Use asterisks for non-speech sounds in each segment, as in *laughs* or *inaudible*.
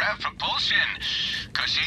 grav propulsion. Cushy.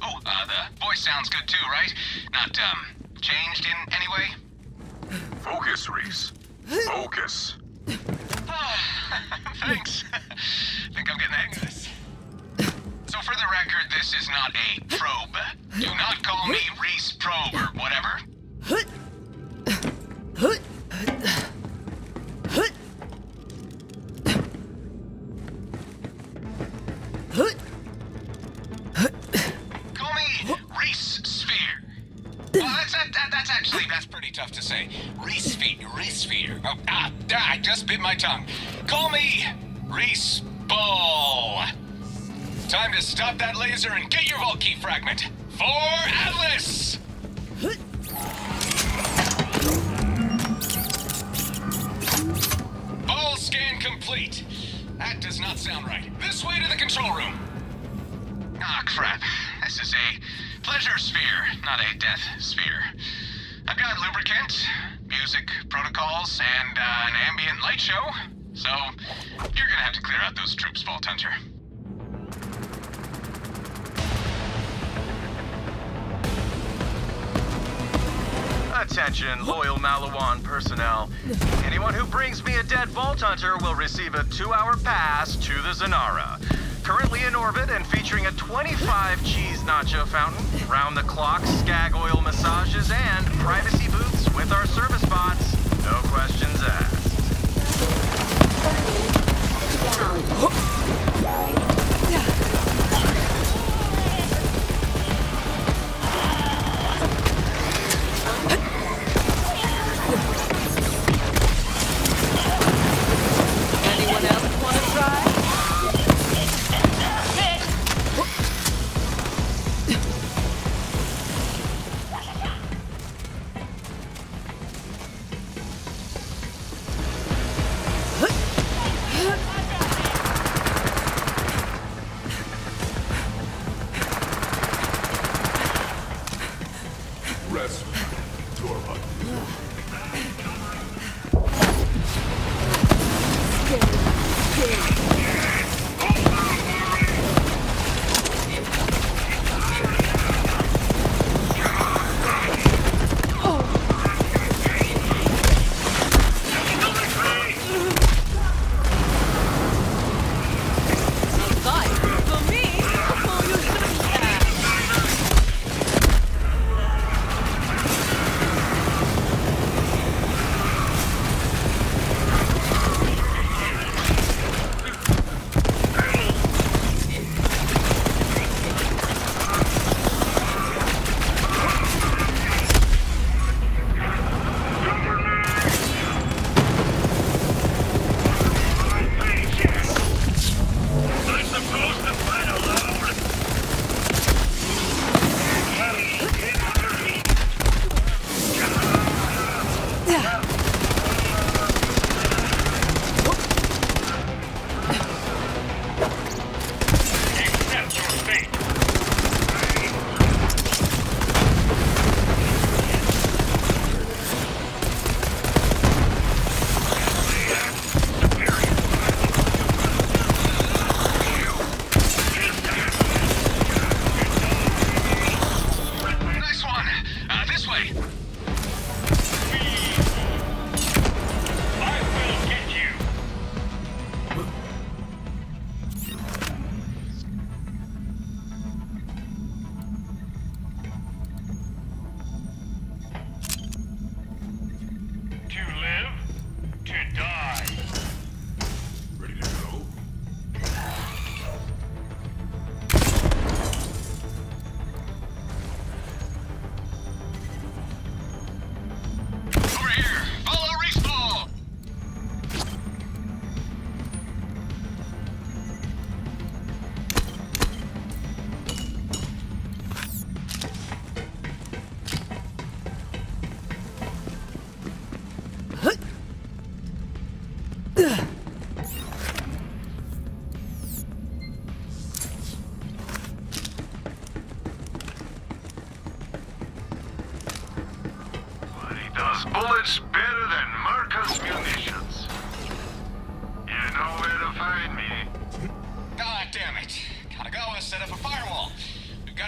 Oh, uh, the voice sounds good too, right? Not, um, changed in any way? Focus, Rhys. Focus. *laughs* Thanks. *laughs* Think I'm getting the hang of this. So for the record, this is not a probe. Do not call me Rhys Probe or whatever. That, that's pretty tough to say. Rhys Sphere, Rhys Sphere. Oh, ah, ah, I just bit my tongue. Call me Rhys Ball. Time to stop that laser and get your vault key fragment. For Atlas! Ball scan complete. That does not sound right. This way to the control room. Ah, crap. This is a pleasure sphere, not a death sphere. I've got lubricant, music protocols, and uh, an ambient light show. So, you're gonna have to clear out those troops, Vault Hunter. Attention, loyal Maliwan personnel. Anyone who brings me a dead Vault Hunter will receive a two-hour pass to the Zanara. Currently in orbit and featuring a 25 cheese nacho fountain, round-the-clock skag oil massages, and privacy booths with our service bots. No questions asked.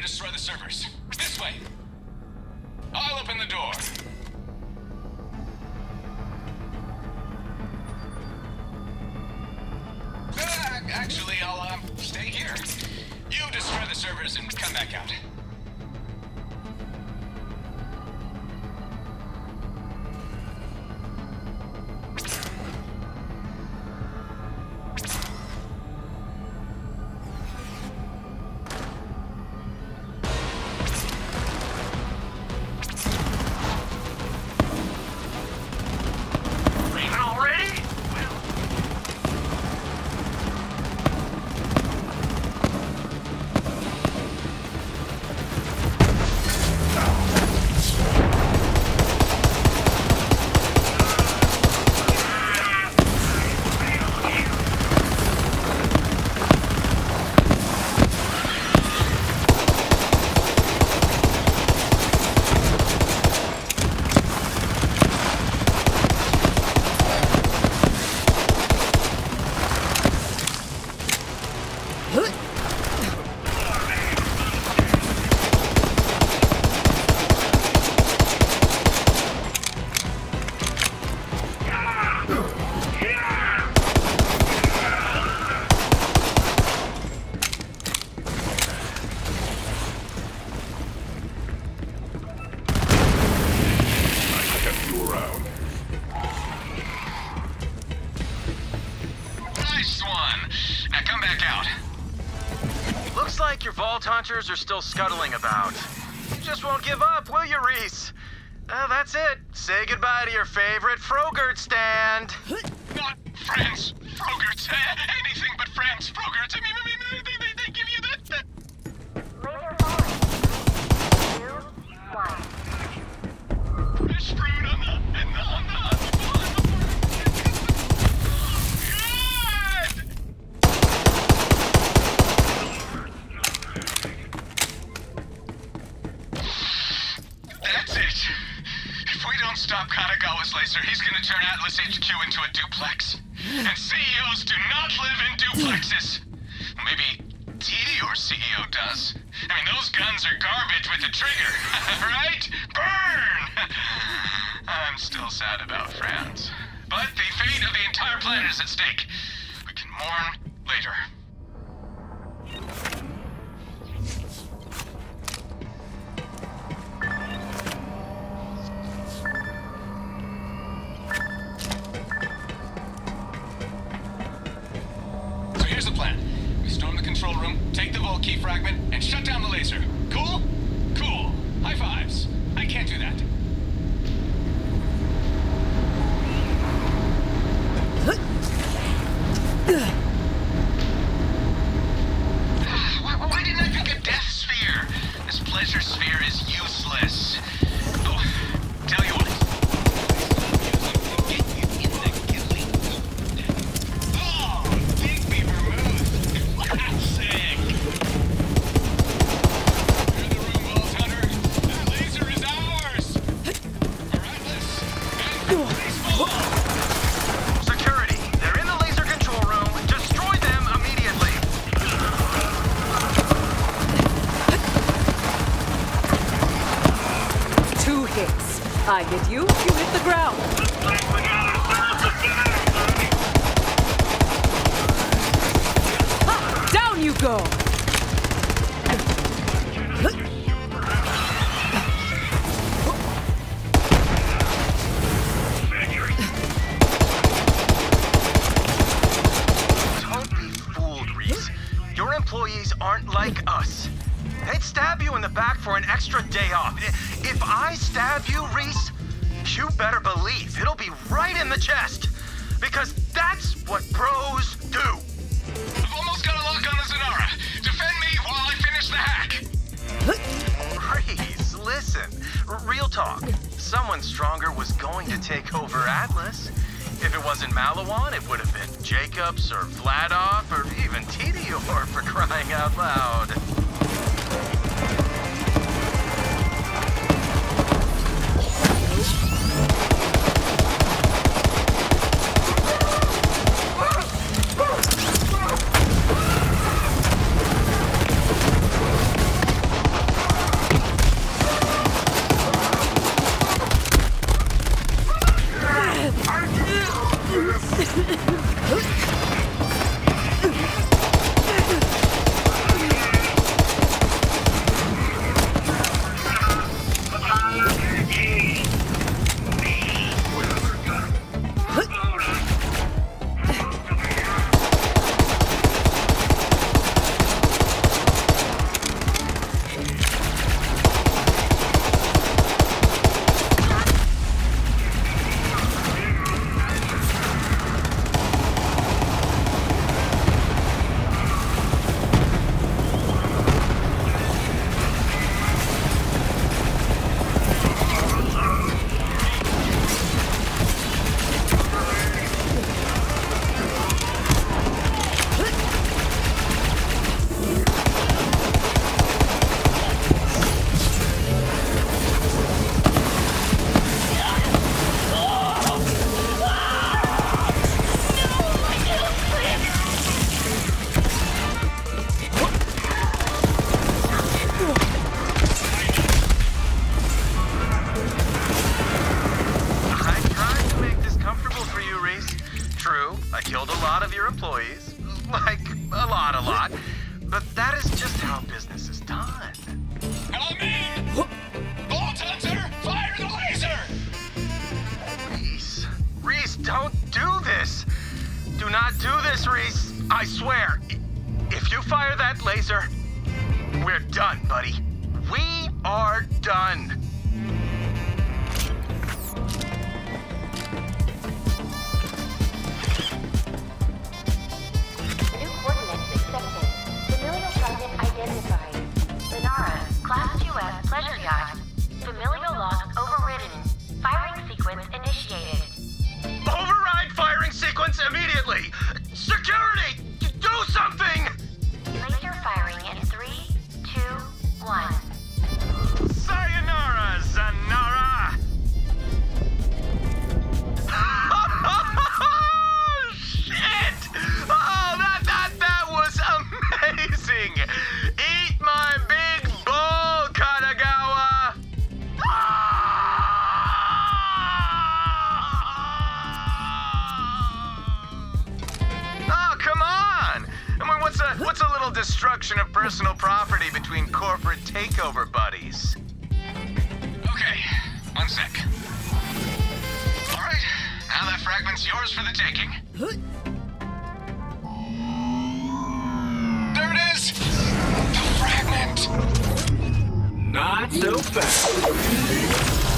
Destroy the servers. This way. I'll open the door. Uh, actually, I'll um, stay here. You destroy the servers and come back out. Like your Vault Hunters are still scuttling about. You just won't give up, will you, Rhys? Uh, that's it. Say goodbye to your favorite Frogurt stand. Not Fran's, Frogurts. eh, anything but Fran's, Frogurts. I mean, I mean, Katagawa's laser, he's gonna turn Atlas HQ into a duplex. And CEOs do not live in duplexes. Maybe Tediore CEO does. I mean, those guns are garbage with a trigger, *laughs* right? Burn! *laughs* I'm still sad about Fran's. But the fate of the entire planet is at stake. We can mourn later. Take the vault key fragment, and shut down the laser. Cool? Cool. High fives. I can't do that. why, I hit you, you hit the ground. Employees aren't like us. They'd stab you in the back for an extra day off. If I stab you, Rhys, you better believe it'll be right in the chest. Because that's what pros do. I've almost got a lock on the Zanara. Defend me while I finish the hack. Rhys, listen. R- real talk. Someone stronger was going to take over Atlas. If it wasn't Maliwan, it would have been Jakobs or Vladof or even Tediore for crying out loud. Laser. We're done, buddy. We are done. pleasure yacht. Familial loss overridden. Firing sequence initiated. Override firing sequence immediately! Not so fast.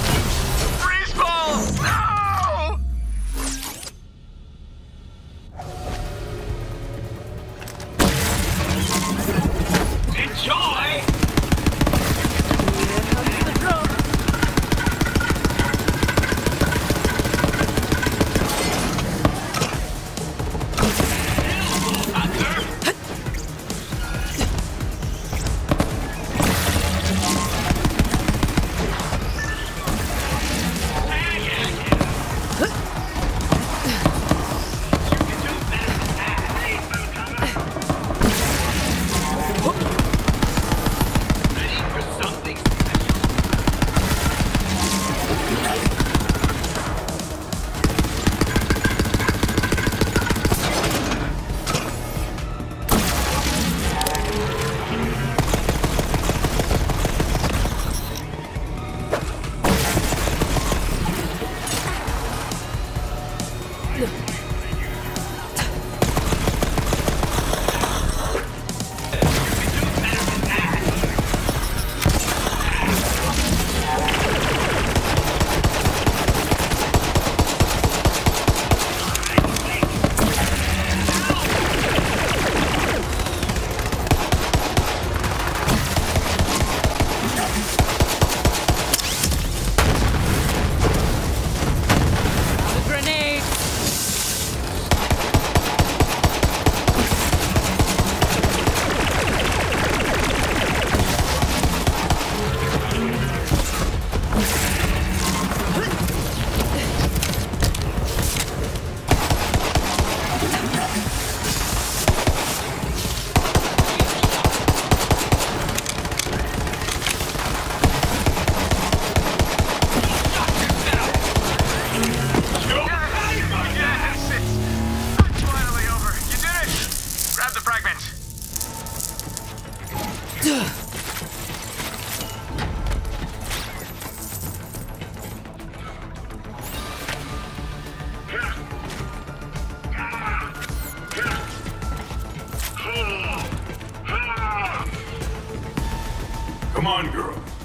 Come on, girl.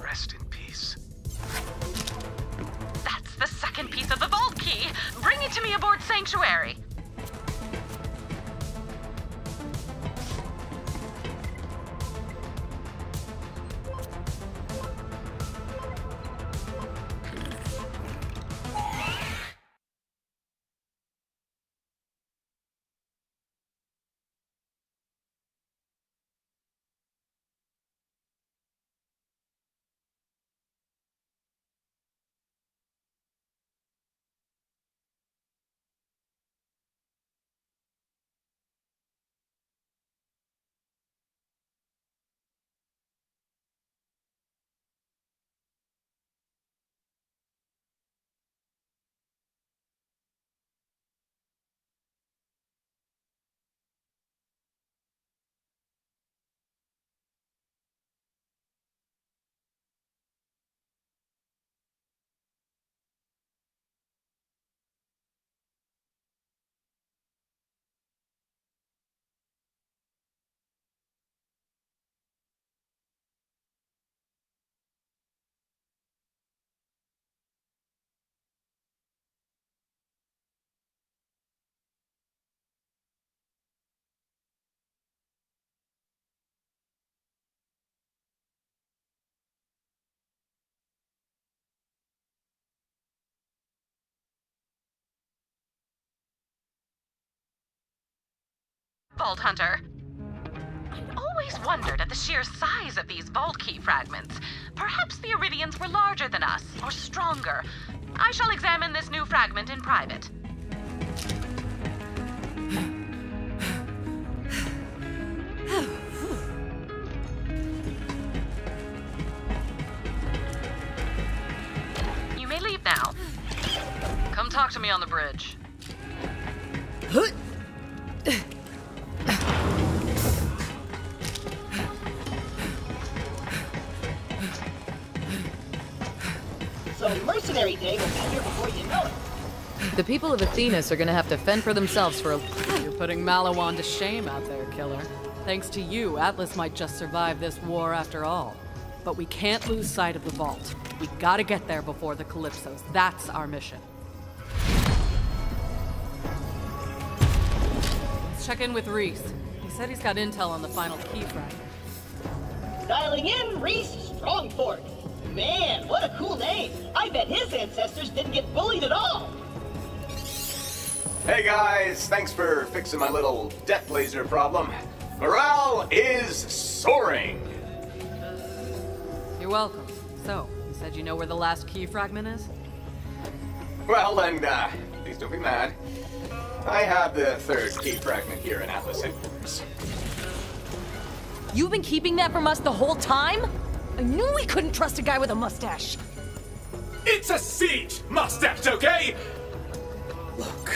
Rest in peace. That's the second piece of the vault key. Bring it to me aboard Sanctuary. Vault Hunter. I'd always wondered at the sheer size of these Vault Key fragments. Perhaps the Eridians were larger than us, or stronger. I shall examine this new fragment in private. People of Athenas are gonna have to fend for themselves for a. You're putting Maliwan to shame out there, killer. Thanks to you, Atlas might just survive this war after all. But we can't lose sight of the vault. We gotta get there before the Calypsos. That's our mission. Let's check in with Rhys. He said he's got intel on the final key fragment. Dialing in, Rhys Strongfork. Man, what a cool name. I bet his ancestors didn't get bullied at all. Hey guys, thanks for fixing my little death laser problem. Morale is soaring. You're welcome. So, you said you know where the last key fragment is? Well, then, uh, please don't be mad. I have the third key fragment here in Atlas headquarters. You've been keeping that from us the whole time? I knew we couldn't trust a guy with a mustache. It's a siege! Mustache, okay? Look,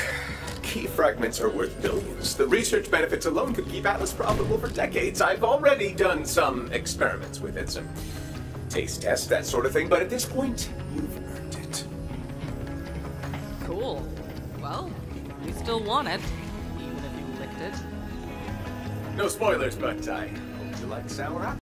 key fragments are worth billions. The research benefits alone could keep Atlas profitable for decades. I've already done some experiments with it, some taste tests, that sort of thing, but at this point, you've earned it. Cool. Well, you still want it. Even if you licked it. No spoilers, but I hope you like sour apples.